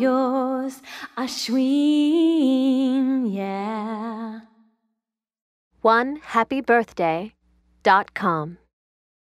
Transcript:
yours, Ashwin, yeah. One happy birthday dot com.